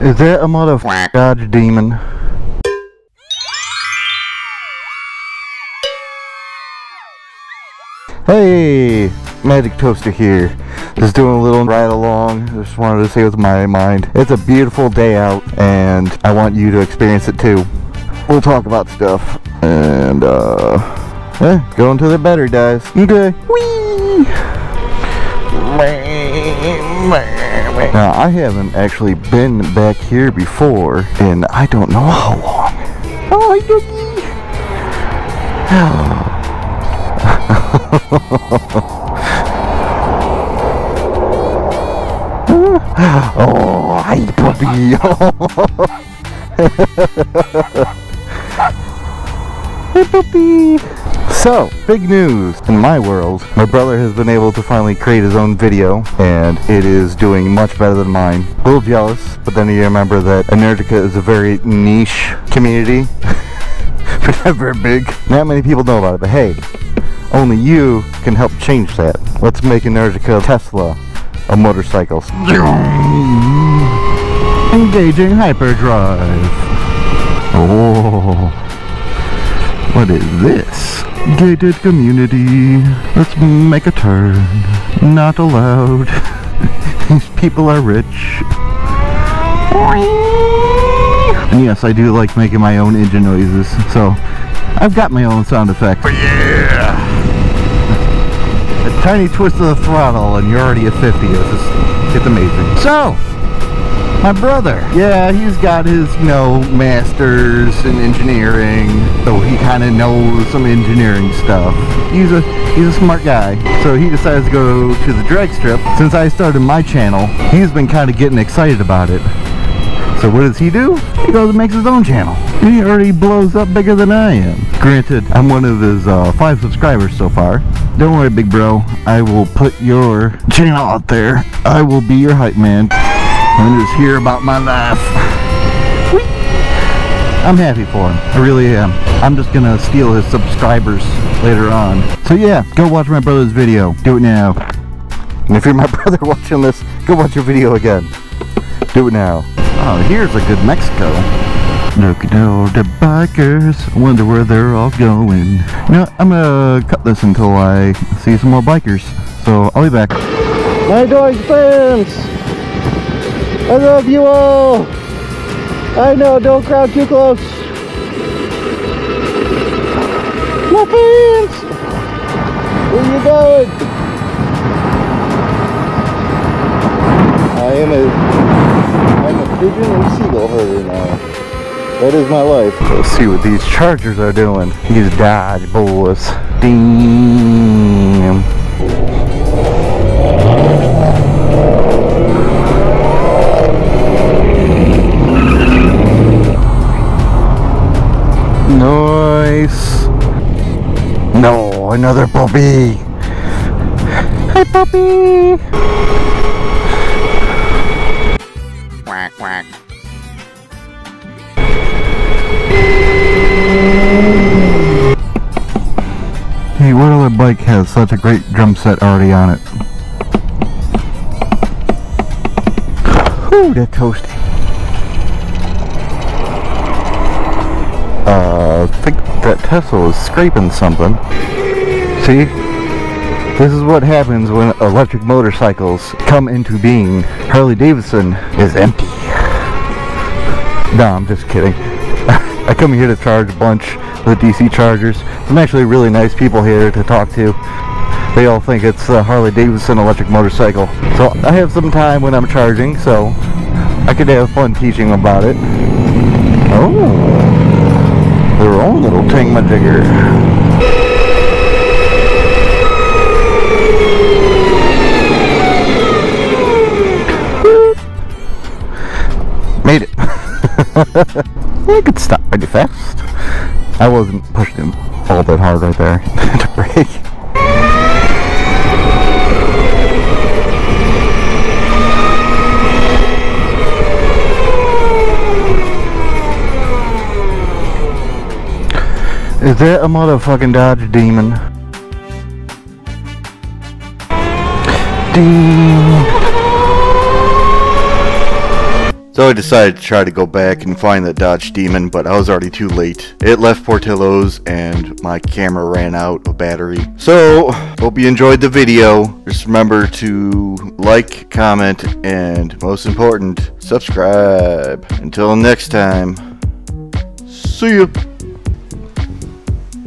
Is that a motherfucker Dodge demon? Hey, Magic Toaster here. Just doing a little ride along. Just wanted to say what's my mind. It's a beautiful day out, and I want you to experience it too. We'll talk about stuff, and uh, yeah, going to the better guys. Okay. Whee! Now, I haven't actually been back here before, and I don't know how long. Oh, hi, Doogie. oh, hi, puppy. hey, puppy. So, big news in my world. My brother has been able to finally create his own video, and it is doing much better than mine. A little jealous, but then you remember that Energica is a very niche community. but not very big. Not many people know about it, but hey, only you can help change that. Let's make Energica Tesla of motorcycles. Engaging hyperdrive. Oh, what is this? Gated community. Let's make a turn. Not allowed. These people are rich. And yes, I do like making my own engine noises, so I've got my own sound effects. Oh, yeah! A tiny twist of the throttle and you're already at 50. It's just, it's amazing. So, my brother, yeah, he's got his, you know, masters in engineering, so he kind of knows some engineering stuff. He's a he's a smart guy, so he decides to go to the drag strip. Since I started my channel, he's been kind of getting excited about it. So what does he do? He goes and makes his own channel. He already blows up bigger than I am. Granted, I'm one of his uh, five subscribers so far. Don't worry, big bro. I will put your channel out there. I will be your hype man. And just hear about my life. I'm happy for him. I really am. I'm just gonna steal his subscribers later on. So yeah, go watch my brother's video. Do it now. And if you're my brother watching this, go watch your video again. Do it now. Oh, here's a good Mexico. Look at all the bikers. Wonder where they're all going. No, I'm gonna cut this until I see some more bikers. So I'll be back. My dog fans! I love you all! I know, don't crowd too close. My fans! Where you going? I am a, I'm a pigeon and seagull herder now. That is my life. Let's see what these chargers are doing. These Dodge boys. Damn. Nice. No, another puppy. Hi, puppy. quack quack. Hey, what other bike has such a great drum set already on it? Ooh, that toasty. I think that Tesla is scraping something. See? This is what happens when electric motorcycles come into being. Harley Davidson is empty. No, I'm just kidding. I come here to charge a bunch of the DC chargers. Some actually really nice people here to talk to. They all think it's a Harley Davidson electric motorcycle. So I have some time when I'm charging, so I could have fun teaching about it. Oh, their own little thingamajigger. Made it. I could stop pretty fast. I wasn't pushing him all that hard right there to brake. Is that a motherfucking Dodge Demon? Demon. So I decided to try to go back and find that Dodge Demon, but I was already too late. It left Portillo's and my camera ran out of battery. So, hope you enjoyed the video. Just remember to like, comment, and most important, subscribe. Until next time, see ya.